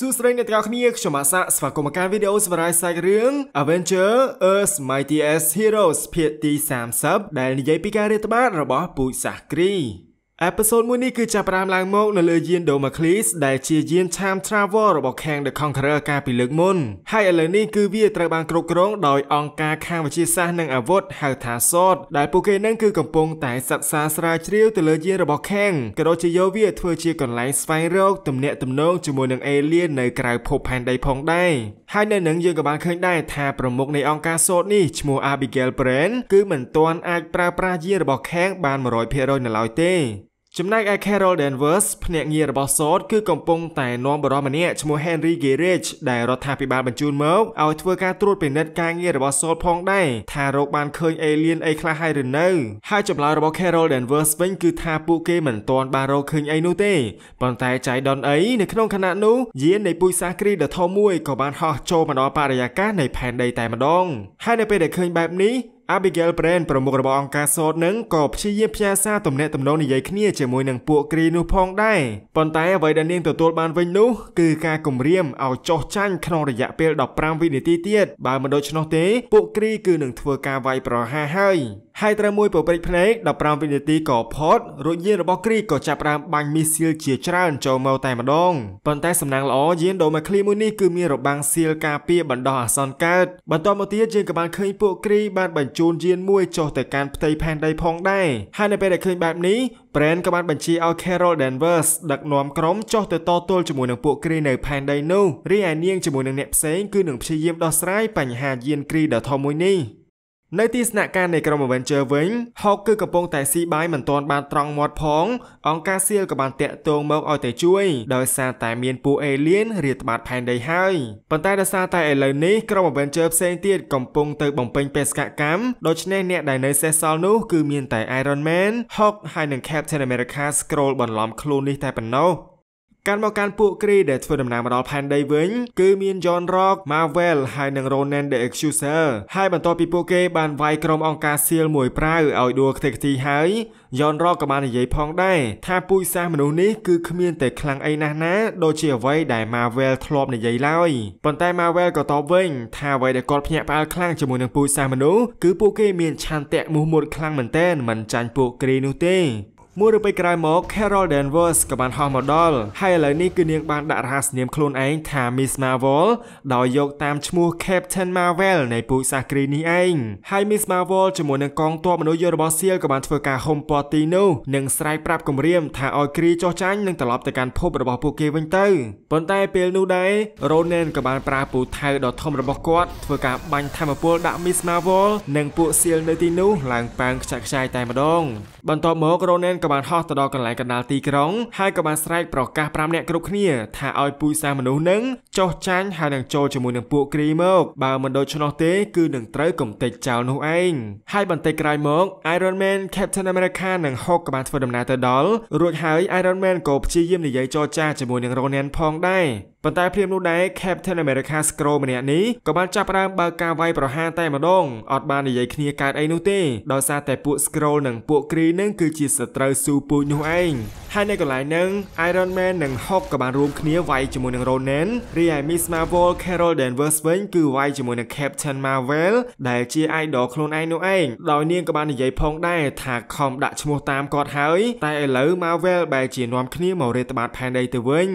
សួស្តីអ្នកទាំងអស់គ្នាខ្ញុំអាសាស្វាគមន៍មកកាន់វីដេអូសម្រាប់សាច់រឿង Avenger Earth Mightiest Heroes ភាគទី30ដែលនិយាយពីការរាតត្បាតរបស់ពូជសាសគ្រី អេពីសូតមួយនេះគឺចាប់ផ្ដើមឡើងមកនៅលើយាន Damocles ដែលជាយាន Time Travel របស់ Kang the Conqueror កាលពីលើកមុនហើយឥឡូវនេះគឺវាត្រូវបានគ្រប់គ្រងដោយអង្គការខាងវិទ្យាសាស្ត្រនិងអាវុធហៅថា SWORD ដែលពួកគេនឹងគឺកំពុងតែសិក្សាស្រាវជ្រាវទៅលើយានរបស់ Kang ក៏ដូចជាយកវាធ្វើជាកន្លែងស្វែងរកទំនាក់ទំនងជាមួយនឹង alien នៅក្រៅភពផែនដីផងដែរហើយនៅនឹងយើងក៏បានឃើញដែរថាប្រមុខនៃអង្គការ SWORD នេះឈ្មោះ Abigail Brand គឺមិនទាន់អាចប្រើប្រាស់យានរបស់ Kang បាន100%នៅឡើយទេ ចំណែកឯ Carol Danvers ភ្នាក់ងាររបស់ SWORD គឺកំពុងតែនាំបរិសម្នាក់ឈ្មោះ Henry Garage ដែលរដ្ឋាភិបាលបញ្ជូនមកឲ្យធ្វើការត្រួតពិនិត្យការងាររបស់ SWORD ផងដែរថារកបានឃើញ alien អីខ្លះហើយឬនៅហើយចម្លើយរបស់ Carol Danvers វិញគឺថាពួកគេមិនទាន់បានរកឃើញអីនោះទេប៉ុន្តែចៃដនអីនៅក្នុងខណៈនោះយាននៃពូជសាសគ្រីដ៏ធំមួយក៏បានហោះចូលមកដល់បរិយាកាសនៃផែនដីតែម្ដងហើយនៅពេលដែលឃើញបែបនេះ Abigail Brand ប្រមុខរបស់អង្គការសោតនឹងក៏ព្យាយាមផ្ញើសារទំនាក់ទំនងនិយាយគ្នាជាមួយនឹងពួកគ្រីនោះផងដែរប៉ុន្តែអ្វីដែលនាងទទួលបានវិញនោះគឺការគំរាមឲ្យចោះចាញ់ក្នុងរយៈពេល15វិនាទីទៀតបើមិនដូច្នោះទេពួកគ្រីគឺនឹងធ្វើការវាយប្រហារហើយ ហើយត្រូវមួយពព្រិចភ្នែក15វិនាទីក៏ផុតរួចយានរបស់គ្រីក៏ចាប់ផ្ដើមបាញ់មីស៊ីលជាច្រើនចូលមកតែម្ដងប៉ុន្តែសំណាងល្អយានដូម៉ាគ្លីមួយនេះគឺមានរបាំងសៀលការពារបណ្ដោះអាសន្នកើតបន្តមកទៀតយើងក៏បានឃើញពួកគ្រីបានបញ្ជូនយានមួយចុះទៅកាន់ផ្ទៃផែនដីផងដែរហើយនៅពេលដែលឃើញបែបនេះ Brand ក៏បានបញ្ជាឲ្យ Carol Danvers ដឹកនាំក្រុមចុះទៅតទល់ជាមួយនឹងពួកគ្រីនៅផែនដីនោះរីឯនាងជាមួយនឹងអ្នកផ្សេងគឺនឹងព្យាយាមដោះស្រាយបញ្ហាយានគ្រីដ៏ធំមួយនេះ នៅទីស្នាក់ការនៃក្រុម Avenger វិញ Hulk គឺកំពុងតែស៊ីបាយមិនទាន់បានត្រង់មាត់ផង អង្គការសៀលក៏បានតាក់ទងមកឲ្យទៅជួយដោយសារតែមានពួក alien រាតត្បាតផែនដីហើយប៉ុន្តែដោយសារតែឥឡូវនេះក្រុម Avenger ផ្សេងទៀតកំពុងទៅបំពេញបេសកកម្មដូច្នេះអ្នកដែលនៅសេសសល់នោះគឺមានតែ Iron Man, Hulk ហើយនិង Captain America Scroll បន្លំខ្លួននេះតែប៉ុណ្ណោះ កាន់មកកាន់ពួកគ្រីដែលធ្វើដំណើរមកដល់ផែនដីវិញគឺមាន John Rock, Marvel ហើយនិង Ronan the Accuser ហើយបន្ទាប់ពីពួកគេបានវាយក្រុមអង្គការសៀលមួយប្រាវឲ្យដួលខ្ទេចខ្ទីហើយ John Rock ក៏បាននិយាយផងដែរថាពូជសាសន៍មនុស្សនេះគឺគ្មានតែខ្លាំងអីណាស់ណាដូចជាអ្វីដែល Marvel ធ្លាប់និយាយឡើយប៉ុន្តែ Marvel ក៏តបវិញថាអ្វីដែលគាត់ភ្ញាក់ផ្អើលខ្លាំងជាមួយនឹងពូជសាសន៍មនុស្សគឺពួកគេមានឆន្ទៈមោះមុតខ្លាំងមែនទែនមិនចាញ់ពួកគ្រីនោះទេ មួយរំពេចក្រោយមក Carol Danvers ក៏បានហោះមកដល់ហើយឥឡូវនេះគឺនាងបានដាក់រហស្សនាមខ្លួនឯងថា Miss Marvel ដោយយកតាមឈ្មោះ Captain Marvel នៃពូជសាសគ្រីនេះឯងហើយ Miss Marvel ជាមួយនឹងកងទ័ពមនុស្សយន្តរបស់សៀលក៏បានធ្វើការហុំព័ទ្ធទីនោះនិងស្រែកប្រាប់គំរាមថាឲ្យគ្រីចោះចាញ់និងត្រឡប់ទៅកាន់ភពរបស់ពួកគេវិញទៅប៉ុន្តែពេលនោះដែរ Ronan ក៏បានប្រើពូថៅដ៏ធំរបស់គាត់ធ្វើការបាញ់ធម្មពលដាក់ Miss Marvel និងពួកសៀលនៅទីនោះឡើងប៉ើងខ្ចាក់ខ្ចាយតែម្ដងបន្ទាប់មក Ronan ក៏បានហោះទៅដល់កន្លែងកណ្ដាលទីក្រុងហើយក៏បានស្រែកប្រកាស5នាក់គ្រប់គ្នាថាឲ្យពូជសាសមនុស្សនឹងចុះចាញ់ហើយនឹងចូលជាមួយនឹងពួកគ្រីមកបើមិនដូច្នោះទេគឺនឹងត្រូវកំទេចចោលនោះឯងហើយបន្តិចក្រោយមក Iron Man Captain America និង Hulk ក៏បានធ្វើដំណើរទៅដល់រួចហើយ Iron Man ក៏ព្យាយាមនិយាយចរចាជាមួយនឹង Ronan ផងដែរ ប៉ុន្តែព្រាមនោះដែរ Captain America Scroll ម្នាក់នេះក៏បានចាប់ផ្ដើមបើកការវាយប្រហារតែម្ដងអត់បាននិយាយគ្នាកើតអីនោះទេដោយសារតែពួក Scroll និងពួក Kree នឹងគឺជាសត្រូវស៊ូពូជនោះឯងហើយនៅកន្លែងហ្នឹង Iron Man និង Hulk ក៏បានរួមគ្នាវាយជាមួយនឹង Ronan រីឯ Miss Marvel Carol Danvers វិញគឺវាយជាមួយនឹង Captain Marvel ដែលជា idol ខ្លួនឯងនោះឯងដោយនាងក៏បាននិយាយផងដែរថាខំដាក់ឈ្មោះតាមគាត់ហើយ តែឥឡូវ Marvel បែរជានាំគ្នាមករាតត្បាតផែនដីទៅវិញ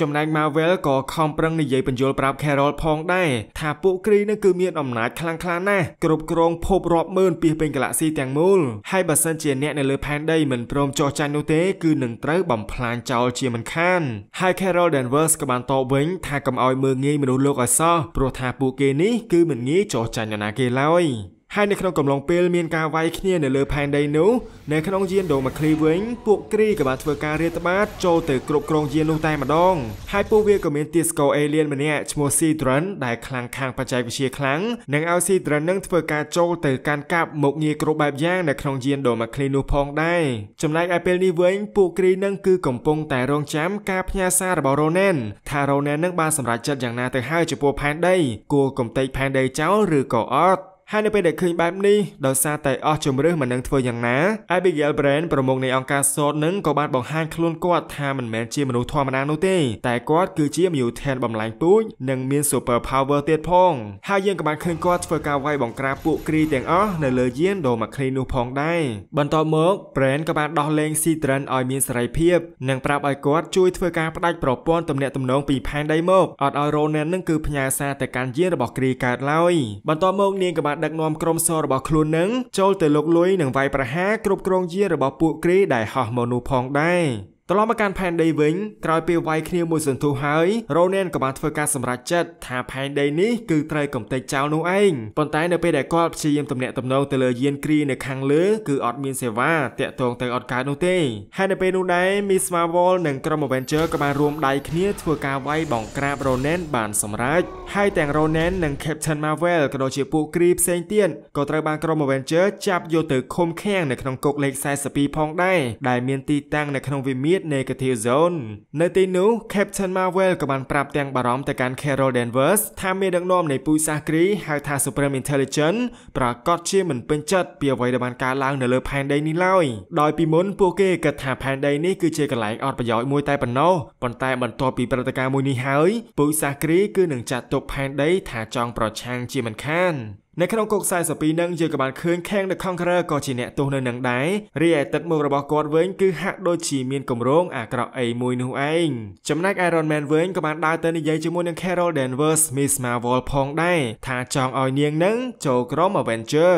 ចំណែក Marvel ក៏ខំប្រឹងនិយាយបញ្យល់ប្រាប់ Carol ផងដែរថាពួកគ្រីនឹងគឺមានអំណាចខ្លាំងក្លាណាស់គ្រប់គ្រងភពរាប់ម៉ឺនពីពេញកាឡាក់ស៊ីទាំងមូលហើយបើសិនជាអ្នកនៅលើផែនដីមិនព្រមចោះចាញ់នោះទេគឺនឹងត្រូវបំផ្លាញចោលជាមិនខានហើយ Carol Danvers ក៏បានតបវិញថាកុំឲ្យមើងងាយមនុស្សលោកឲ្យសោះព្រោះថាពួកគេនេះគឺមិនងាយចោះចាញ់នរណាគេឡើយ ហើយនៅក្នុងកំឡុងពេលមានការវាយគ្នានៅលើផែនដីនោះនៅក្នុងយានដូម៉ាគ្លីវិញពួកគ្រីក៏បានធ្វើការរាតត្បាតចូលទៅគ្រប់គ្រងយាននោះតែម្ដងហើយពួកវាក៏មានទាស្កូអេលៀនម្នាក់ឈ្មោះ Sidran ដែលខ្លាំងខាងបច្ចេកវិទ្យាខ្លាំងនិងឲ្យ Sidran នឹងធ្វើការចូលទៅកាន់កាប់មុខងារគ្រប់បែបយ៉ាងនៅក្នុងយានដូម៉ាគ្លីនោះផងដែរចំណែកឯពេលនេះវិញពួកគ្រីនឹងគឺកំពុងតែរងចាំការផ្ញើសាររបស់ Ronan ថា Ronan នឹងបានសម្រេចចិត្តយ៉ាងណាទៅហើយចំពោះផែនដីគួរកំទេចផែនដីចោលឬក៏អត់ ហើយនៅពេលដែលឃើញបែបនេះដោយសារតែអស់ជំរឿសមិននឹងធ្វើយ៉ាងណា Abigail Brand ប្រមុខនៃអង្គការ SWORD នឹងក៏បានបង្ហាញខ្លួនគាត់ថាមិនមែនជាមនុស្សធម្មតានោះទេតែគាត់គឺជា mutant បំលែងពូជនិងមាន super power ទៀតផងហើយយើងក៏បានឃើញគាត់ធ្វើការវាយបង្ក្រាបពួកគ្រីទាំងអស់នៅលើយានដូម៉ាគ្លីនោះផងដែរបន្ទាប់មក Brand ក៏បានដោះលែង Citron ឲ្យមានសេរីភាពនិងប្រាប់ឲ្យគាត់ជួយធ្វើការផ្ដាច់ប្រព័ន្ធទំនាក់ទំនងពីផែនដីមកអត់ឲ្យ Ronan នឹងគឺផ្ញើសារទៅកាន់យានរបស់គ្រីកើតឡើយបន្ទាប់មកនាងក៏បានដឹកនាំក្រុមសររបស់ខ្លួននឹងចូលទៅលោកលុយនិងវាយប្រហារគ្រប់គ្រងយានរបស់ពួកគ្រីដែលហោះមកនោះផងដែរ ត្រឡប់មកកាន់ផែនដីវិញក្រោយពេលវាយគ្នាមួយសន្ទុះហើយរ៉ូណែនក៏បានធ្វើការសម្រេចចិត្តថាផែនដីនេះគឺត្រូវកំទេចចោលនោះឯងប៉ុន្តែនៅពេលដែលគាត់ព្យាយាមទំនាក់ទំនងទៅលើយានគ្រីនៅខាងលើគឺអត់មានសេវាតាក់ទងទៅអត់កើតនោះទេហើយនៅពេលនោះដែរ Miss Marvel និងក្រុម Avenger ក៏បានរួមដៃគ្នាធ្វើការវាយបង្ក្រាបរ៉ូណែនបានសម្រេចហើយទាំងរ៉ូណែននិង Captain Marvel ក៏ដូចជាពួកគ្រីផ្សេងទៀតក៏ត្រូវបានក្រុម Avenger ចាប់យកទៅឃុំឃាំងនៅក្នុងគុកលេខ42ផងដែរដែលមានទីតាំងនៅក្នុងវិមាន Negative Zone នៅទីនោះ Captain Marvel ក៏បានប្រាប់ទាំងបារម្ភទៅកាន់ Carol Danvers ថាមានដឹកនាំនៃពូជសាសគ្រីហៅថា Supreme Intelligence ប្រកាសជាមិនពេញចិត្តពីអ្វីដែលបានកើតឡើងនៅលើផែនដីនេះឡើយដោយពីមុនពួកគេគិតថាផែនដីនេះគឺជាកន្លែងអត់ប្រយោជន៍មួយតែប៉ុណ្ណោះប៉ុន្តែបន្ទាប់ពីព្រឹត្តិការណ៍មួយនេះហើយពូជសាសគ្រីគឺនឹងចាត់ទុកផែនដីថាចង់ប្រឆាំងជាមិនខាន នៅក្នុងគុក42នឹងយើងក៏បានឃើញ Kang the Conqueror ក៏ជាអ្នកទោសនៅនឹងដែររីឯទឹកមុខរបស់គាត់វិញគឺហាក់ដូចជាមានកម្រងអាក្រក់អីមួយនោះឯងចំណែក Iron Man វិញក៏បានដើរទៅនិយាយជាមួយនឹង Carol Danvers Miss Marvel ផងដែរថាចង់ឲ្យនាងនឹងចូលក្រុម Avenger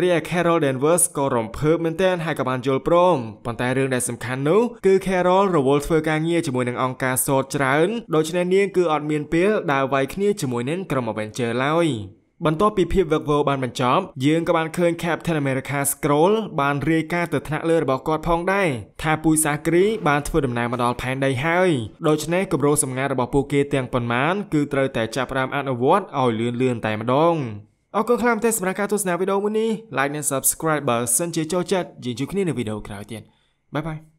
រីឯ Carol Danvers ក៏រំភើបមែនទែនហើយក៏បានយល់ព្រមប៉ុន្តែរឿងដែលសំខាន់នោះគឺ Carol រវល់ធ្វើការងារជាមួយនឹងអង្គការសោតច្រើនដូច្នេះនាងគឺអត់មានពេលដើរវាយគ្នាជាមួយនឹងក្រុម Avenger ឡើយ បន្ទាប់ពីភាពវឹកវរបានបញ្ចប់យើងក៏បានឃើញ Captain America Scroll បានរាយការណ៍ទៅថ្នាក់លើរបស់គាត់ផងដែរថាពូជសាគ្រីបានធ្វើដំណើរមកដល់ផែនដីហើយដូច្នេះគម្រោងសម្ងាត់របស់ពួកគេទាំងប៉ុន្មានគឺត្រូវតែចាប់ផ្ដើមអនុវត្តឲ្យលឿនលឿនតែម្ដងអរគុណខ្លាំងទេសម្រាប់ការទស្សនាវីដេអូមួយនេះ Like និង Subscribe បើសិនជាចូលចិត្តយើងជួបគ្នានៅវីដេអូក្រោយទៀតបាយបាយ